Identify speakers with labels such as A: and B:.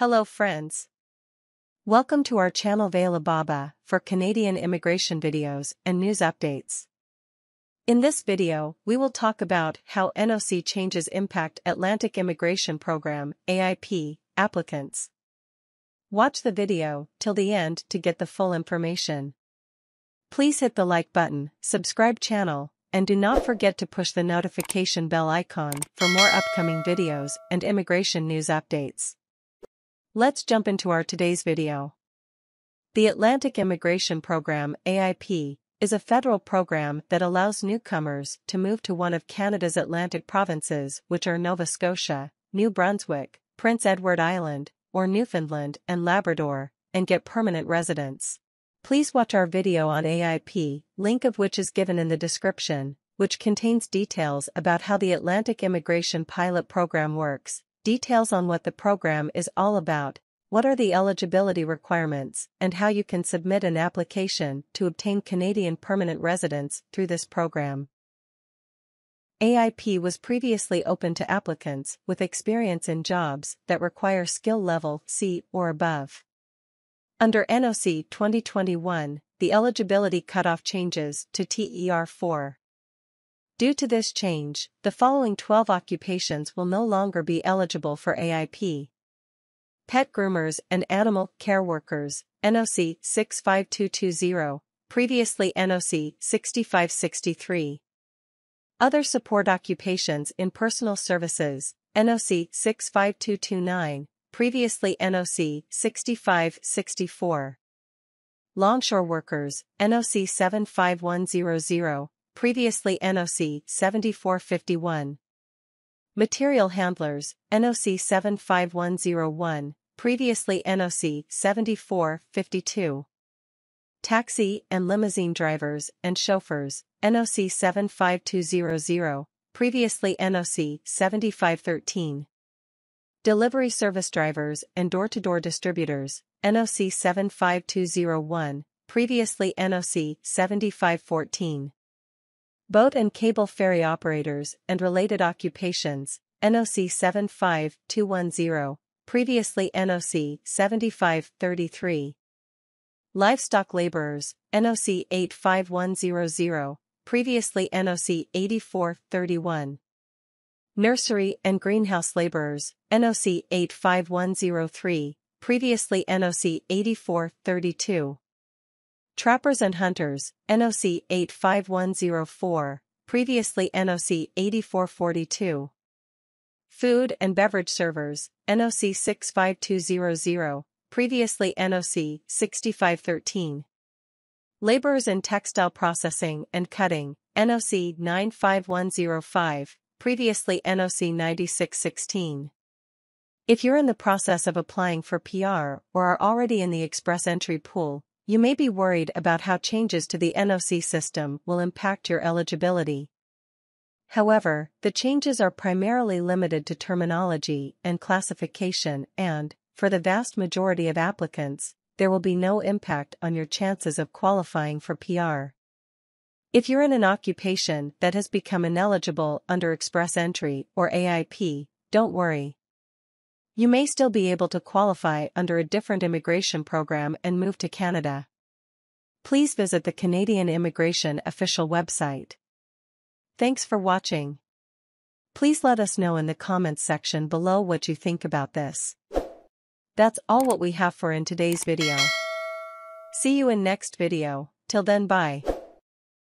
A: Hello friends. Welcome to our channel Baba for Canadian immigration videos and news updates. In this video, we will talk about how NOC changes impact Atlantic Immigration Program AIP applicants. Watch the video till the end to get the full information. Please hit the like button, subscribe channel, and do not forget to push the notification bell icon for more upcoming videos and immigration news updates. Let's jump into our today's video. The Atlantic Immigration Program AIP is a federal program that allows newcomers to move to one of Canada's Atlantic provinces which are Nova Scotia, New Brunswick, Prince Edward Island, or Newfoundland and Labrador, and get permanent residence. Please watch our video on AIP, link of which is given in the description, which contains details about how the Atlantic Immigration Pilot Program works, details on what the program is all about, what are the eligibility requirements, and how you can submit an application to obtain Canadian permanent residence through this program. AIP was previously open to applicants with experience in jobs that require skill level C or above. Under NOC 2021, the eligibility cutoff changes to TEER4. Due to this change, the following 12 occupations will no longer be eligible for AIP. Pet groomers and animal care workers, NOC 65220, previously NOC 6563. Other support occupations in personal services, NOC 65229, previously NOC 6564. Longshore workers, NOC 75100, previously NOC 7451. Material handlers, NOC 75101, previously NOC 7452. Taxi and limousine drivers and chauffeurs, NOC 75200, previously NOC 7513. Delivery service drivers and door-to-door distributors, NOC 75201, previously NOC 7514. Boat and cable ferry operators and related occupations, NOC 75210, previously NOC 7533. Livestock laborers, NOC 85100, previously NOC 8431. Nursery and greenhouse laborers, NOC 85103, previously NOC 8432. Trappers and hunters, NOC 85104, previously NOC 8442. Food and beverage servers, NOC 65200, previously NOC 6513. Laborers in textile processing and cutting, NOC 95105, previously NOC 9616. If you're in the process of applying for PR or are already in the express entry pool, you may be worried about how changes to the NOC system will impact your eligibility. However, the changes are primarily limited to terminology and classification and, for the vast majority of applicants, there will be no impact on your chances of qualifying for PR. If you're in an occupation that has become ineligible under Express Entry or AIP, don't worry. You may still be able to qualify under a different immigration program and move to Canada. Please visit the Canadian Immigration official website. Thanks for watching. Please let us know in the comments section below what you think about this. That's all what we have for in today's video. See you in next video, till then bye.